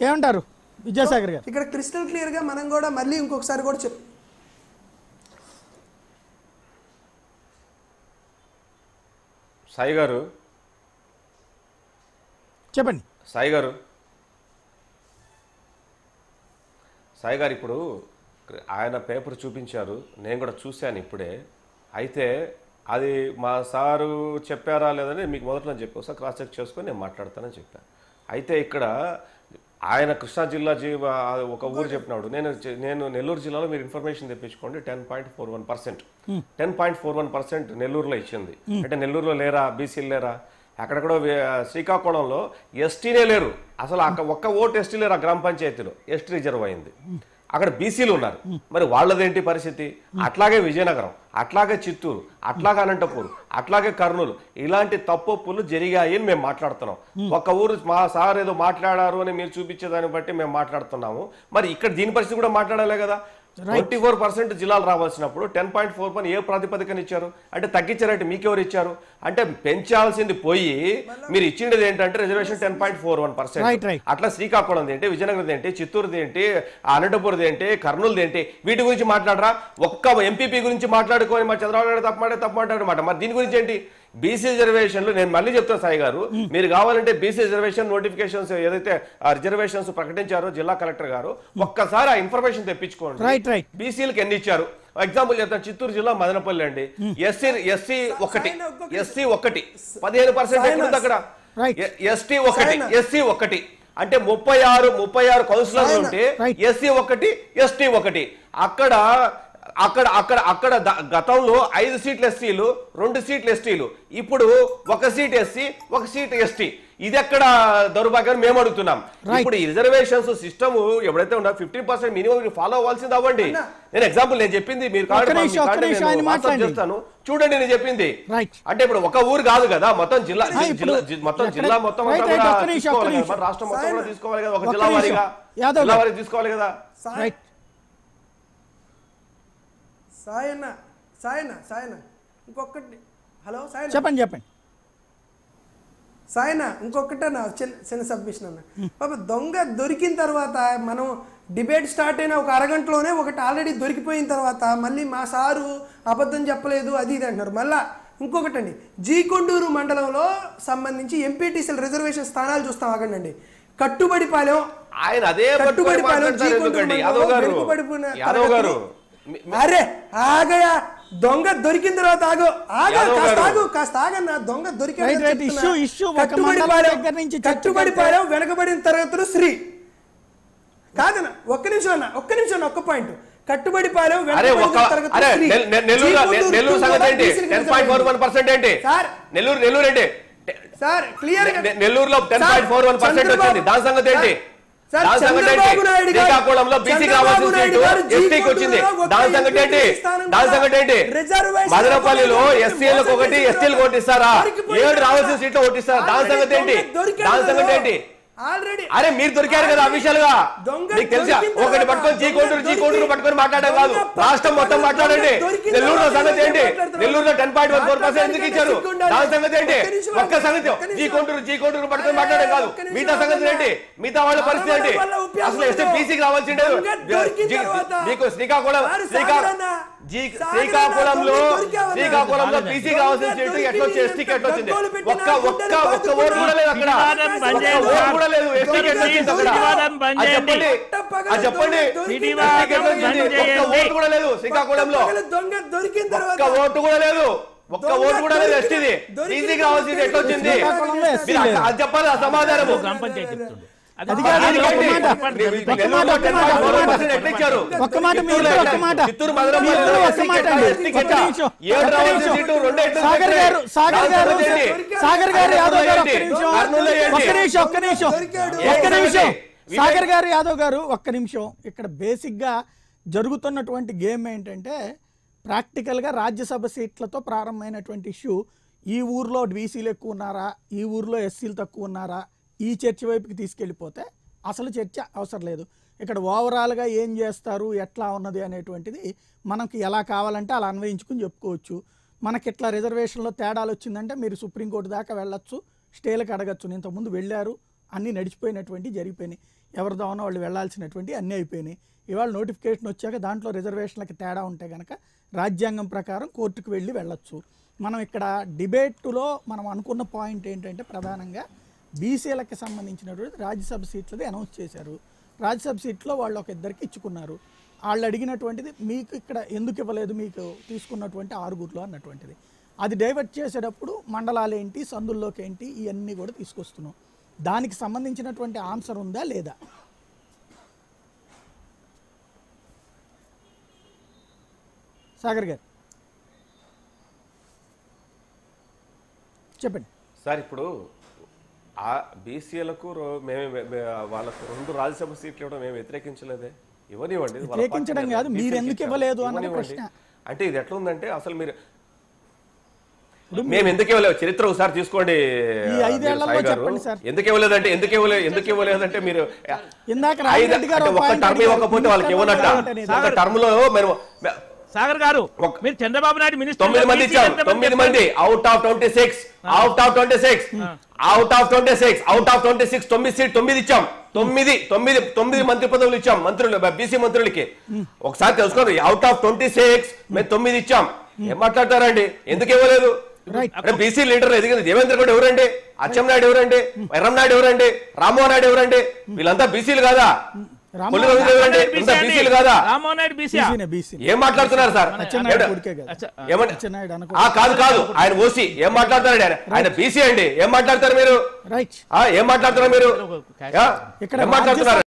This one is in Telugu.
ఏమంటారు? విద్యాసాగర్ గారు. ఇక్కడ క్రిస్టల్ క్లియర్గా మనం కూడా మళ్ళీ ఇంకొకసారి కూడా చెప్ సాయి గారు. చెప్పండి. సాయి గారు. సాయి గారు ఇప్పుడు ఆయన పేపర్ చూపించారు. నేను కూడా చూశాను ఇప్పుడే. అయితే అది మా సారు చెప్పారా లేదని మీకు మొదట్లో చెప్పి ఒకసారి క్రాస్ చెక్ చేసుకొని నేను మాట్లాడతానని చెప్పాను అయితే ఇక్కడ ఆయన కృష్ణా జిల్లా జీవ ఒక ఊరు చెప్పినాడు. నేను నేను నెల్లూరు జిల్లాలో మీరు information తెప్పించుకోండి ten point four one percent ten point four one percent నెల్లూరులో ఇచ్చింది. అంటే నెల్లూరులో లేరా బీసీలు లేరా? అక్కడెక్కడో వే- శ్రీకాకుళంలో ఎస్టీనే లేరు. అసలు అక్కడ ఒక్క ఓటు ఎస్టీ లేరు ఆ గ్రామ పంచాయతీలో. ఎస్టీ రిజర్వ్ అయింది. అక్కడ బీసీలు ఉన్నారు. మరి వాళ్ళదేంటి పరిస్థితి? అట్లాగే విజయనగరం అట్లాగే చిత్తూరు అట్లాగే అనంతపూర్ అట్లాగే కర్నూలు ఇలాంటి తప్పులు జరిగాయి అని మేము మాట్లాడుతున్నాం. ఒక ఊరు మా సార్ ఏదో మాట్లాడారు అని మీరు చూపించే దాన్ని బట్టి మేము మాట్లాడుతున్నాము. మరి ఇక్కడ దీని పరిస్థితి కూడా మాట్లాడాలి కదా? ట్వంటీ ఫోర్ పర్సెంట్ జిల్లాలు రావాల్సినప్పుడు టెన్ పాయింట్ ఫోర్ పని ఏ ప్రాతిపదికన ఇచ్చారు? అంటే తగ్గించారంటే మీకెవరు ఇచ్చారు అంటే పెంచాల్సింది పోయి మీరు ఇచ్చిండేది ఏంటంటే reservation ten point four one percent. అట్లా శ్రీకాకుళం ఏంటి విజయనగరం ఏంటి చిత్తూరుది ఏంటి అనంతపురది ఏంటి కర్నూలుది ఏంటి వీటి గురించి మాట్లాడరా? ఒక్క ఎంపీపీ గురించి మాట్లాడుకొని మా చంద్రబాబు నాయుడు తప్ప మాట తప్ప మాట్లాడమాట మరి దీని గురించి ఏంటి? బీసీ రిజర్వేషన్లు నేను మళ్ళీ చెప్తాను సాయి గారు మీరు కావాలంటే బీసీ రిజర్వేషన్ నోటిఫికేషన్స్ ఏదైతే ఆ రిజర్వేషన్స్ ప్రకటించారో జిల్లా కలెక్టర్ గారు ఒక్కసారి ఆ ఇన్ఫర్మేషన్ తెప్పించుకోండి. బీసీలకు ఎన్ని ఇచ్చారు? ఎగ్జాంపుల్ చెప్తాను చిత్తూరు జిల్లా మదనపల్లి అండి. ఎస్సీ ఎస్సీ ఒకటి. ఎస్సీ ఒకటి. పదిహేను పర్సెంట్ అక్కడ? Right. ఎస్టీ ఒకటి. సాయన. ఎస్సీ ఒకటి. అంటే ముప్పై ఆరు ముప్పై ఆరు కౌన్సిలర్లు. ఉంటే. ఎస్సీ ఒకటి ఎస్టీ ఒకటి. అక్కడ అక్కడ అక్కడ అక్కడ గతంలో ఐదు సీట్లు ఎస్సీలు రెండు సీట్లు ఎస్టీలు. ఇప్పుడు ఒక సీట్ ఎస్సీ ఒక సీట్ ఎస్టీ. ఇది ఎక్కడ దౌర్భాగ్యం మేము అడుగుతున్నాం. ఇప్పుడు ఈ రిజర్వేషన్స్ సిస్టమ్ ఎవరైతే ఉన్నా ఫిఫ్టీన్ పర్సెంట్ మినిమం ఫాలో అవ్వాల్సింది అవ్వండి. నేను ఎగ్జాంపుల్ నేను చెప్పింది మీరు. చేస్తాను. చూడండి నేను చెప్పింది. అంటే ఇప్పుడు ఒక ఊరు కాదు కదా మొత్తం జిల్లా మొత్తం జిల్లా మొత్తం రాష్ట్రం మొత్తం. తీసుకోవాలి కదా ఒక జిల్లా. వారీగా జిల్లా తీసుకోవాలి కదా. సాయన్న సాయన్న సాయన్న. ఇంకొకటి హలో సాయన్న. చెప్పండి చెప్పండి. సాయన ఇంకొకటే నా చిన్న చిన్న సబ్మిషన్ అన్న. పాప దొంగ దొరికిన తర్వాత మనం డిబేట్ స్టార్ట్ అయిన ఒక అరగంటలోనే ఒకటి ఆల్రెడీ దొరికిపోయిన తర్వాత మళ్ళీ మా సారు అబద్ధం చెప్పలేదు అది ఇది అంటున్నారు. మళ్ళా ఇంకొకటి అండి జీకొండూరు మండలంలో సంబంధించి ఎంపీటీసీల రిజర్వేషన్ స్థానాలు చూస్తాం ఆగండి కట్టుబడిపాలెం ఆయన అదే కట్టుబడి పాలెం జీకొండూరు వెనుకబడిపోయిన అరే ఆగయా దొంగ దొరికిన తర్వాత ఆగు. ఆగా కాస్త. ఆగు కాస్త ఆగన్న. దొంగ. ఒక కట్టుబడి పాలెం వెనకబడిన తరగతులు శ్రీ. కాదన్న ఒక్క నిమిషం అన్న ఒక్క నిమిషం అన్న ఒక్క పాయింట్. కట్టుబడి పాలెం నెల్లూరు నెల్లూరు తూర్పు సంగతి ఏంటి? బీసీలకు ten point four one percent ఏంటి? సార్. నెల్లూరు నెల్లూరు ఏంటి? సార్ క్లియర్ గా- నె- నెల్లూరులో సార్, 10.41% చంద్రబాబు- వచ్చింది. దాని సంగతి ఏంటి? సంగతి ఏంటి? శ్రీకాకుళంలో సీటు ఎస్టీకి వచ్చింది. దాని సంగతి దాని సంగతి మదనపల్లిలో ఎస్సీలకు ఒకటి ఎస్టీలకు ఒకటి ఇస్తారా? ఏడు రావాల్సిన సీట్లు ఒకటి ఇస్తారా? దాని సంగతి ఏంటి? దాని సంగతి. ఏంటి? ఆల్రెడీ అరే మీరు దొరికారు కదా అఫీషియల్గా మీకు తెలుసా? ఒకటి పట్టుకొని జీ కోంటూరు జీ కోంటూరు పట్టుకొని మాట్లాడడం కాదు. రాష్ట్రం మొత్తం మాట్లాడండి. నెల్లూరులో సంగతి ఏంటి. నెల్లూరులో ten point one four percent ఎందుకు ఇచ్చారు. దాని సంగతి ఏంటి? ఒక్క సంగతి. జీ కోంటూరు జీ కోంటూరు పట్టుకొని మాట్లాడడం కాదు. మిగతా సంగతి. ఏంటి? మిగతా వాళ్ళ పరిస్థితి ఏంటి? అసలు ఎస్టీ. బీసీకి రావాల్సిండే మీకు శ్రీకాకుళం వారు శ్రీకాకుళంలో. శ్రీకాకుళంలో రావాల్సిన దొరికి సీటు ఎట్లా వచ్చి ఎస్టీకి ఎట్లా వచ్చింది. ఒక్క ఒక్క ఒక్క ఓటు కూడా లేదు అక్కడ. ఓటు. కూడా లేదు. ఎస్టీకి ఎట్లా వచ్చింది అక్కడ. చెప్పండి. అది చెప్పండి. ఒక్క. ఓటు కూడా లేదు శ్రీకాకుళంలో. పక్కన దొంగ దొరికిన తర్వాత ఒక్క ఓటు కూడా లేదు. ఒక్క ఓటు కూడా లేదు ఎస్టీది. బీసీకి రావాల్సింది ఎట్లా వచ్చింది. అది చెప్పాలి ఆ సమాధానము ఒక్క. మాట. ఒక్క మాట, ఒక్క మాట, సాగర్? గారు సాగర్ దాని గారు సంగతి ఏంటి? సాగర్ గారు యాదవ్ గారు ఒక్క? నిమిషం కర్నూలులో ఏంటి? ఒక్క నిమిషం ఒక్క నిమిషం దొరికాడు. ఒక్క ఏంటి నిమిషం సంగతి? సాగర్ గారు యాదవ్ గారు ఒక్క నిమిషం ఇక్కడ బేసిక్గా జరుగుతున్నటువంటి గేమ్ ఏంటంటే ప్రాక్టికల్గా రాజ్యసభ సీట్లతో ప్రారంభమైనటువంటి ఇష్యూ ఈ ఊర్లో బీసీలు ఎక్కువ ఉన్నారా ఈ ఊర్లో ఎస్సీలు తక్కువ ఉన్నారా ఈ చర్చ వైపుకి తీసుకెళ్ళిపోతే అసలు చర్చ అవసరం లేదు. ఇక్కడ ఓవరాల్గా ఏం చేస్తారు ఎట్లా ఉన్నది అనేటువంటిది మనకి ఎలా కావాలంటే అలా అన్వయించుకుని చెప్పుకోవచ్చు. మనకి ఇట్లా రిజర్వేషన్లో తేడాలు వచ్చిందంటే మీరు సుప్రీంకోర్టు దాకా వెళ్ళొచ్చు స్టేలకు అడగచ్చు. ఇంతకుముందు వెళ్ళారు అన్నీ నడిచిపోయినటువంటి జరిగిపోయినాయి. ఎవరి ఉన్న వాళ్ళు వెళ్ళాల్సినటువంటి అన్నీ అయిపోయినాయి. ఇవాళ నోటిఫికేషన్ వచ్చాక దాంట్లో రిజర్వేషన్లకి తేడా ఉంటే కనుక రాజ్యాంగం ప్రకారం కోర్టుకు వెళ్ళి వెళ్ళొచ్చు. మనం ఇక్కడ డిబేట్లో మనం అనుకున్న పాయింట్ ఏంటంటే ప్రధానంగా బీసీలకు సంబంధించినటువంటి రాజ్యసభ సీట్లది అనౌన్స్ చేశారు. రాజ్యసభ సీట్లో వాళ్ళు ఒక ఇద్దరికి ఇచ్చుకున్నారు. వాళ్ళు అడిగినటువంటిది మీకు ఇక్కడ ఎందుకు ఇవ్వలేదు మీకు తీసుకున్నటువంటి ఆరుగురులో అన్నటువంటిది. అది డైవర్ట్ చేసేటప్పుడు మండలాలు ఏంటి సందుల్లోకి ఏంటి ఇవన్నీ కూడా తీసుకొస్తున్నాం. దానికి సంబంధించినటువంటి ఆన్సర్ ఉందా లేదా? సాగర్ గారు. చెప్పండి. సార్ ఇప్పుడు ఆ బీసీలకు మేము వాళ్ళకు రెండు రాజ్యసభ సీట్లు ఇవ్వడం మేము వ్యతిరేకించలేదే ఇవ్వనివ్వండి వ్యతిరేకించడం కాదు. మీరు ఎందుకు. ఇవ్వలేదు ఇవ్వనివ్వండి. ప్రశ్న. అంటే ఇది ఎట్లా ఉందంటే అసలు మీరు మేము ఎందుకు ఇవ్వలేదు చరిత్ర ఒకసారి తీసుకోండి. ఎందుకు ఇవ్వలేదంటే ఎందుకు ఇవ్వలేదు ఎందుకు ఇవ్వలేదంటే మీరు ఒక టర్మ్. ఇవ్వకపోతే వాళ్ళకి ఇవ్వనట్ట అనేది. ఒక టర్మ్లో మేము సాగర్ గారు మీరు చంద్రబాబు నాయుడు మినిస్టర్ తొమ్మిది మంది ఇచ్చాం. తొమ్మిది మంది. Out of twenty six out of twenty six out of twenty six out of twenty six తొమ్మిది సీట్ తొమ్మిది ఇచ్చాం. తొమ్మిది తొమ్మిది తొమ్మిది మంత్రి పదవులు ఇచ్చాం. మంత్రులు బీసీ మంత్రులకి. ఒకసారి తెలుసుకోండి. అవుట్ ఆఫ్ ట్వంటీ సిక్స్ మేము తొమ్మిది ఇచ్చాం. ఏం మాట్లాడతారండి? ఎందుకు ఇవ్వలేదు? బీసీ లీడర్ ఎదిగింది. దేవేంద్ర గౌడ్ ఎవరండి? ఎవరండి ఎర్రంనాయుడు ఎవరండి? రామ్మోహన్ నాయుడు ఎవరండి? రామ్మోహన్ రవీంద్ర ఎవరండి? వీళ్ళంతా బీసీలు కాదా? ఏం మాట్లాడుతున్నారు సార్? కదా. కాదు కాదు. ఆయన ఓసి. ఏం మాట్లాడతారండి ఆయన? ఆయన బీసీ అండి. ఏం మాట్లాడతారు మీరు? రైట్ ఆ ఏం మాట్లాడుతున్నారు మీరు? ఏం మాట్లాడుతున్నారు?